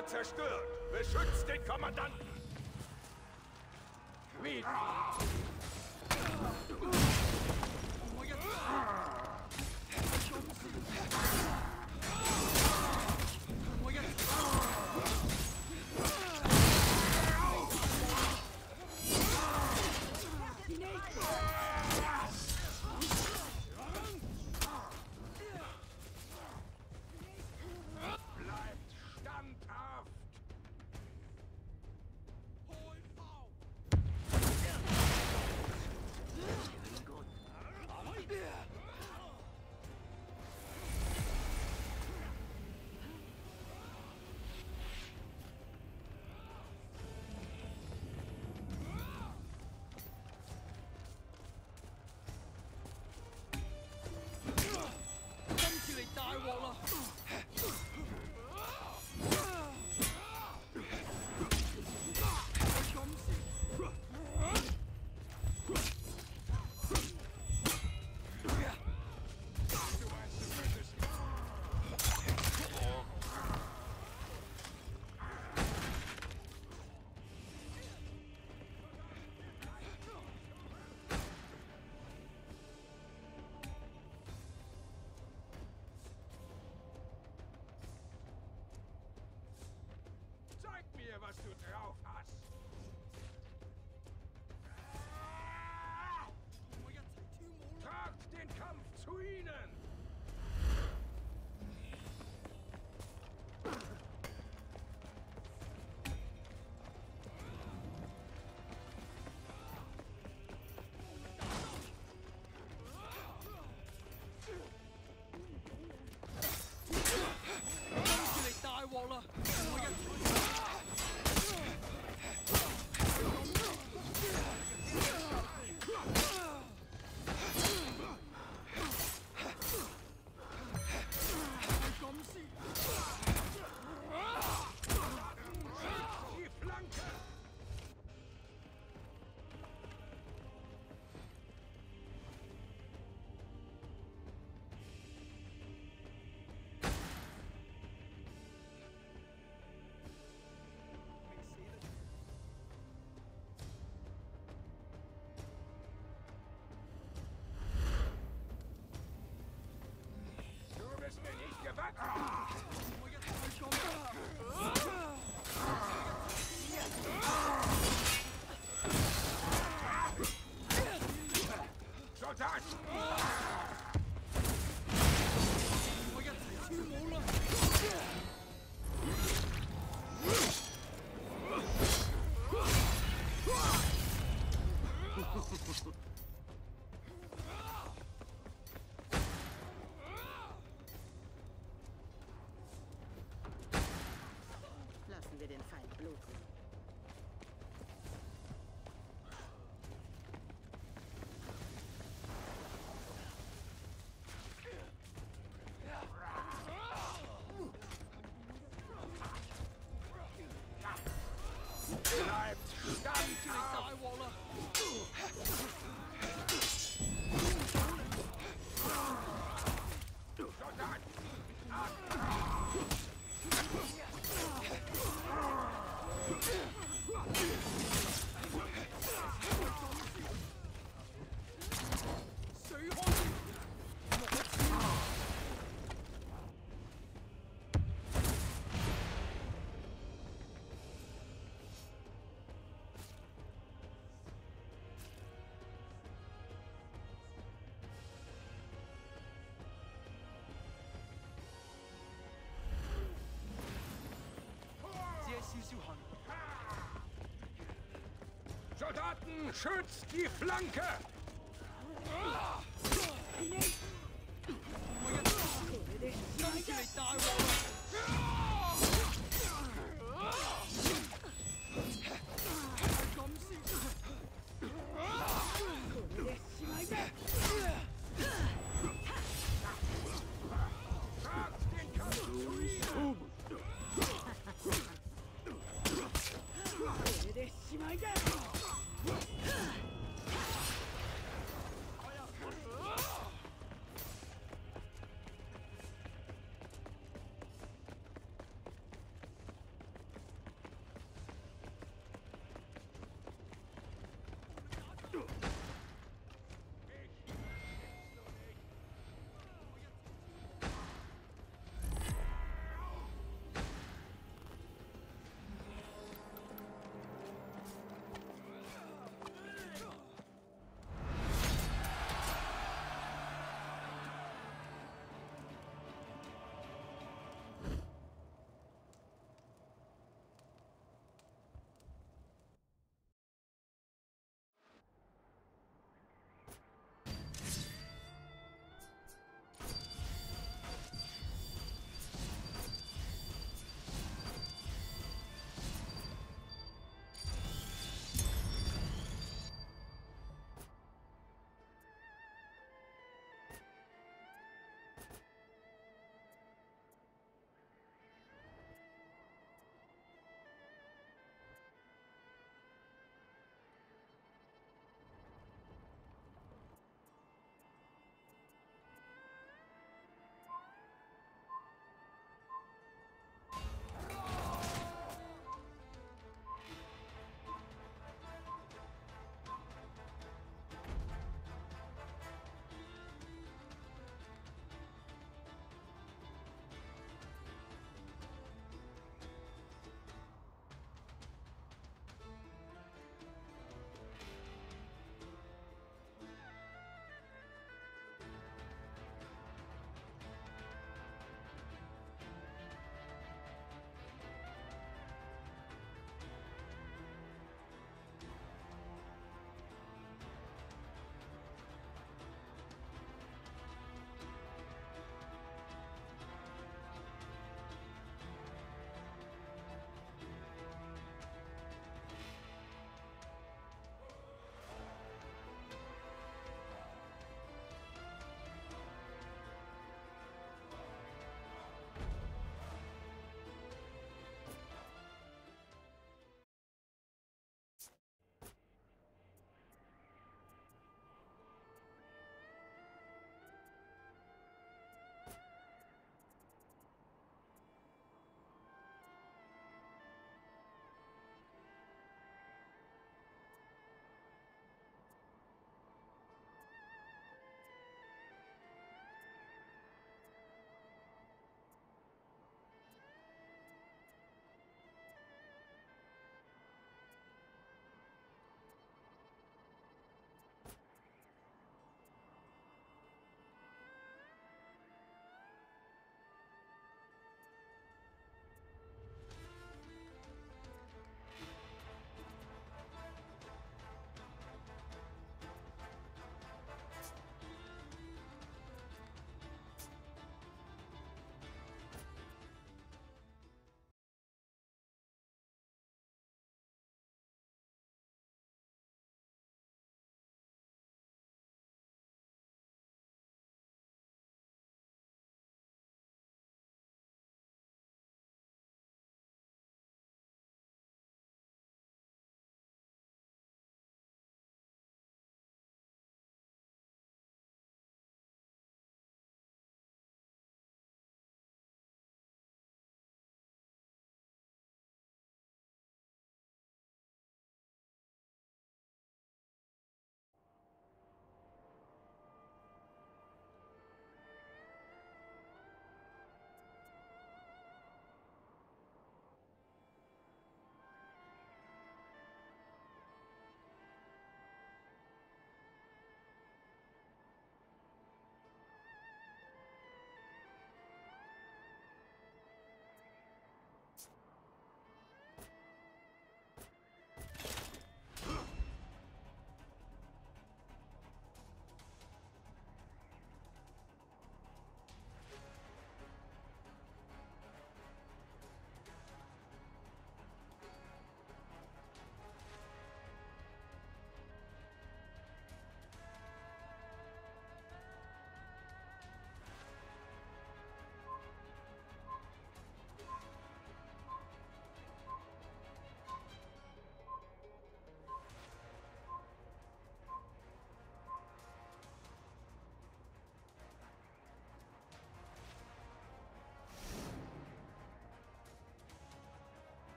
Tower zerstört. Beschützt den Kommandanten. Meet me. Wir den Feind bluten. Bleibt standhaft! Soldaten, schützt die Flanke!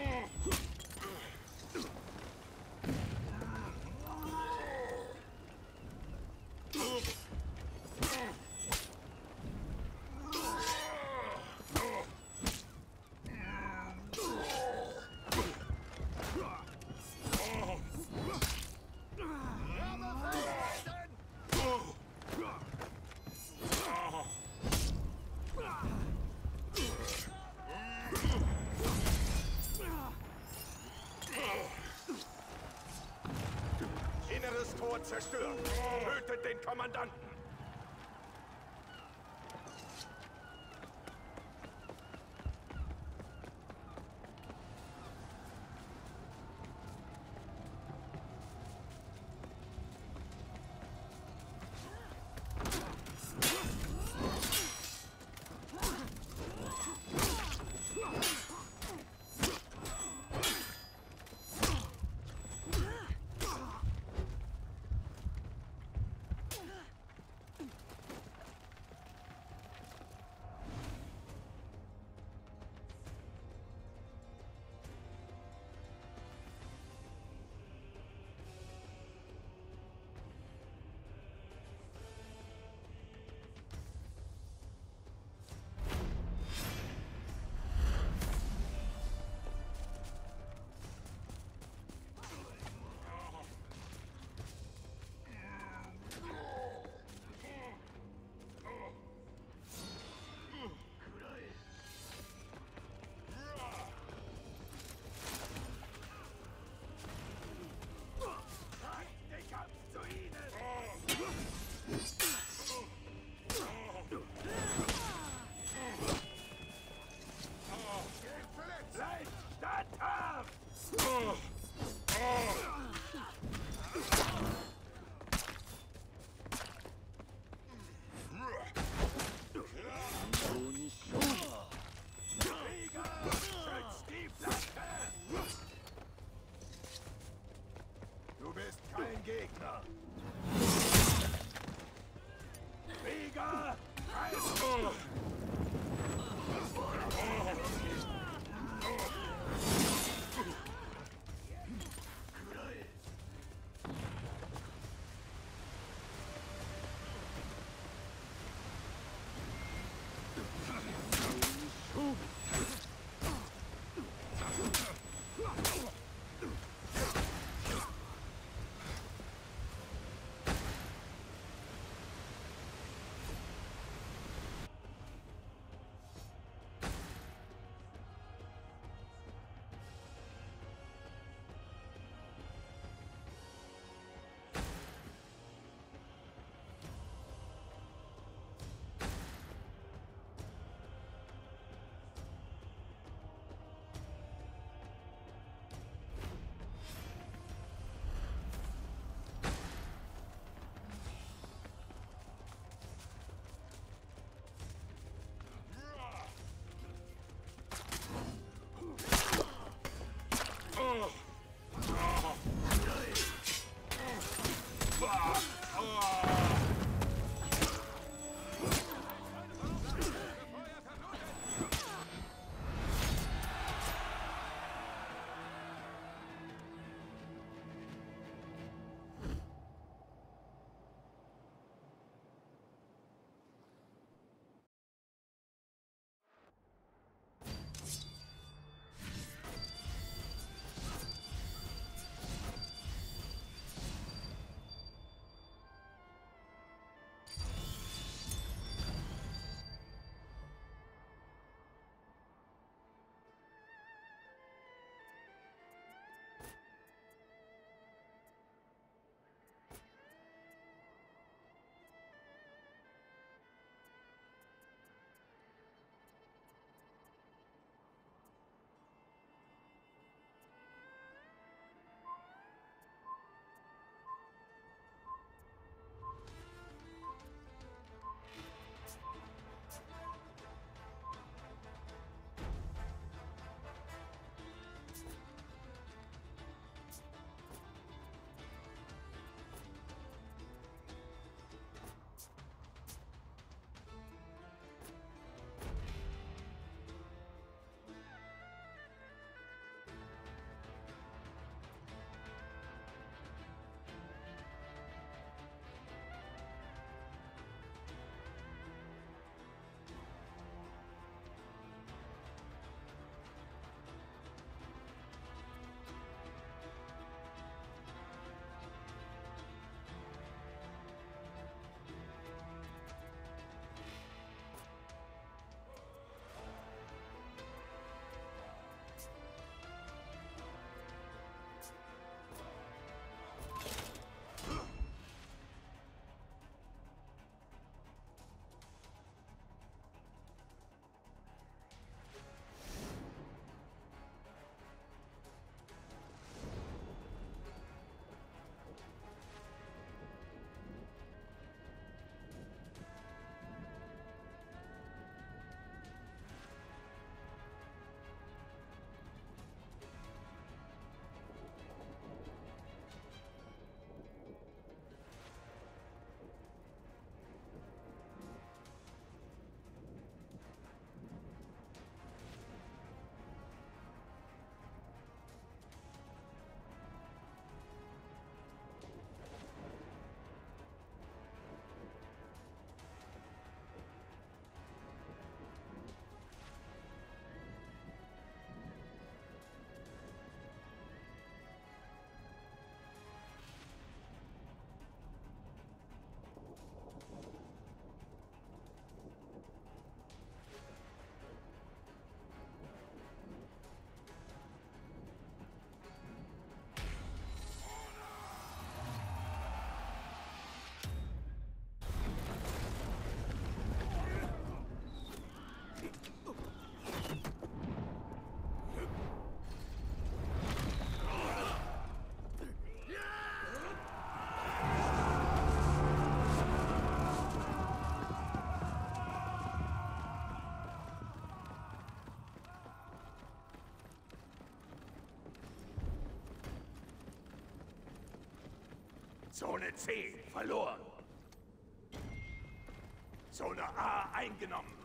Yeah. Tor zerstört. Tötet den Kommandanten. Gegner. Krieger, reiß! Zone C verloren. Zone A eingenommen.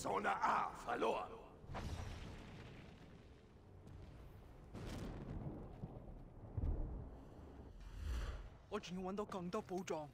Zone A verloren. 我仲要揾到更多寶藏。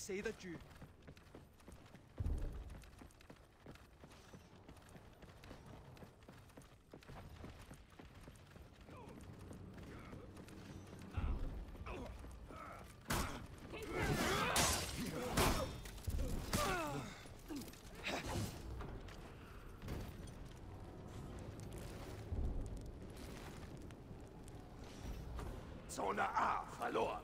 死得住。Zone A verloren. Von vorne.